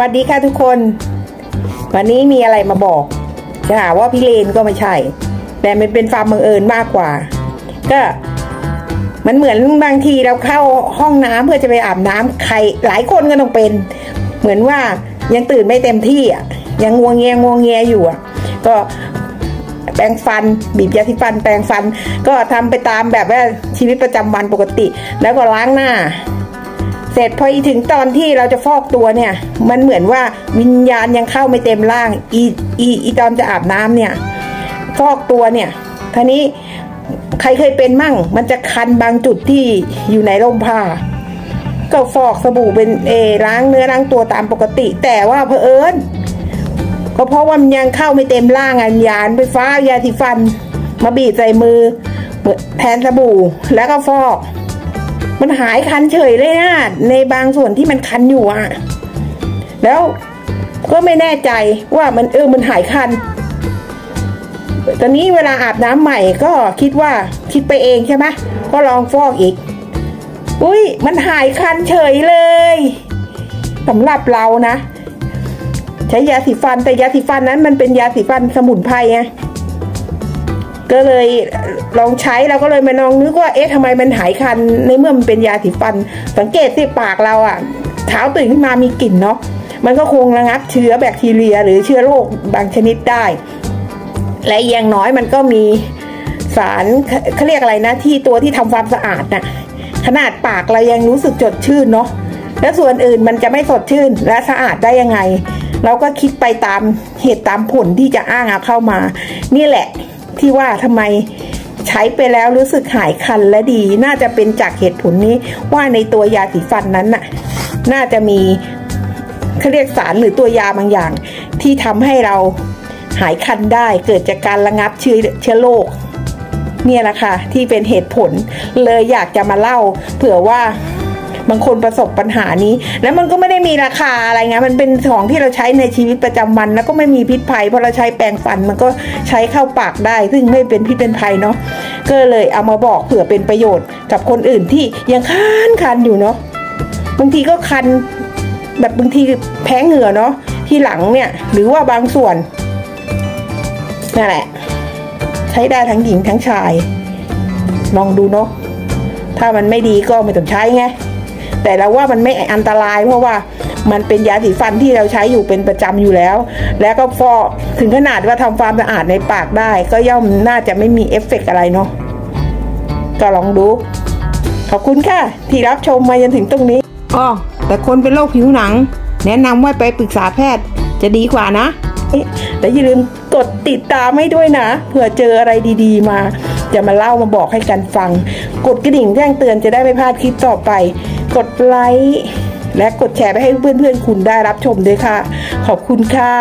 วัสดีค่ะทุกคน วันนี้มีอะไรมาบอก จะหาว่าพี่เลนก็ไม่ใช่ แต่มันเป็นความบังเอิญมากกว่า ก็มันเหมือนบางทีเราเข้าห้องน้ำเพื่อจะไปอาบน้ำใครหลายคนก็ต้องเป็น เหมือนว่ายังตื่นไม่เต็มที่อะยังงวงเงียงวงเงียอยู่อะ ก็แปรงฟันบีบยาสีฟัน แปรงฟัน ก็ทำไปตามแบบว่าชีวิตประจำวันปกติ แล้วก็ล้างหน้า เสร็จพออีถึงตอนที่เราจะฟอกตัวเนี่ย มันเหมือนว่าวิญญาณยังเข้าไม่เต็มร่างอีอีอีตอนจะอาบน้ำเนี่ย ฟอกตัวเนี่ยท่านี้ใครเคยเป็นมั่ง มันจะคันบางจุดที่อยู่ในร่มผ้า ก็ฟอกสบู่เป็นเอล้างเนื้อล้างตัวตามปกติ แต่ว่าเพอเอิญก็เพราะว่ามันยังเข้าไม่เต็มร่างอันยานไปฟ้ายาสีฟัน มาบีบใส่มือแทนสบู่แล้วก็ฟอก มันหายคันเฉยเลยนะในบางส่วนที่มันคันอยู่อะแล้วก็ไม่แน่ใจว่ามันเออมันหายคัน ตอนนี้เวลาอาบน้ำใหม่ก็คิดว่าคิดไปเองใช่ไหมก็ลองฟอกอีก อุ้ยมันหายคันเฉยเลยสำหรับเรานะ ใช้ยาสีฟันแต่ยาสีฟันนั้นมันเป็นยาสีฟันสมุนไพรไง ก็เลยลองใช้เราก็เลยมาลองนึกว่าเอ๊ะทำไมมันหายคันในเมื่อมันเป็นยาสีฟัน สังเกตสิปากเราอะ่ะเช้าตื่นขึ้นมามีกลิ่นเนาะมันก็คงระงับเชื้อแบคทีเรีย หรือเชื้อโรคบางชนิดได้ และอย่างน้อยมันก็มีสารเขาเรียกอะไรนะที่ตัวที่ทำความสะอาดน่ะขนาดปากเรายังรู้สึกจดชื่นเนาะแล้วส่วนอื่นมันจะไม่สดชื่นและสะอาดได้ยังไง เราก็คิดไปตามเหตุตามผลที่จะอ้างเอาเข้ามา นี่แหละ ที่ว่าทำไมใช้ไปแล้วรู้สึกหายคันและดี น่าจะเป็นจากเหตุผลนี้ว่าในตัวยาสีฟันนั้นน่ะ น่าจะมีเขาเรียกสารหรือตัวยาบางอย่าง ที่ทำให้เราหายคันได้เกิดจากการระงับเชื้อเชื้อโรคเนี่ยแหละค่ะที่เป็นเหตุผลเลยอยากจะมาเล่า เผื่อว่า บางคนประสบปัญหานี้ แล้วมันก็ไม่ได้มีราคาอะไรเงี้ยมันเป็นของที่เราใช้ในชีวิตประจำวัน แล้วก็ไม่มีพิษภัยพราะเราใช้แปรงฟันมันก็ใช้เข้าปากได้ ซึ่งไม่เป็นพิษเป็นภัยเนาะก็เลยเอามาบอกเผื่อเป็นประโยชน์กับคนอื่นที่ยังคันคันอยู่เนาะบางทีก็คันแบบบางทีแพ้เหงื่อเนาะที่หลังเนี่ย หรือว่าบางส่วนนั่นแหละ ใช้ได้ทั้งหญิงทั้งชาย ลองดูเนาะถ้ามันไม่ดีก็ไม่ต้องใช้ไง แต่เราว่ามันไม่อันตราย เพราะว่ามันเป็นยาสีฟันที่เราใช้อยู่เป็นประจำอยู่แล้ว แล้วก็ฟอกถึงขนาดว่าทำความสะอาดในปากได้ ก็ย่อมน่าจะไม่มีเอฟเฟกอะไรเนาะก็ลองดู ขอบคุณค่ะ ที่รับชมมาจนถึงตรงนี้อ๋อแต่คนเป็นโรคผิวหนัง แนะนำว่าไปปรึกษาแพทย์จะดีกว่านะแต่อย่าลืมกดติดตามให้ด้วยนะเผื่อเจออะไรดีๆมา จะมาเล่ามาบอกให้กันฟัง กดกระดิ่งแจ้งเตือนจะได้ไม่พลาดคลิปต่อไป กดไลค์และกดแชร์ไปให้เพื่อนๆคุณได้รับชมด้วยค่ะ ขอบคุณค่ะ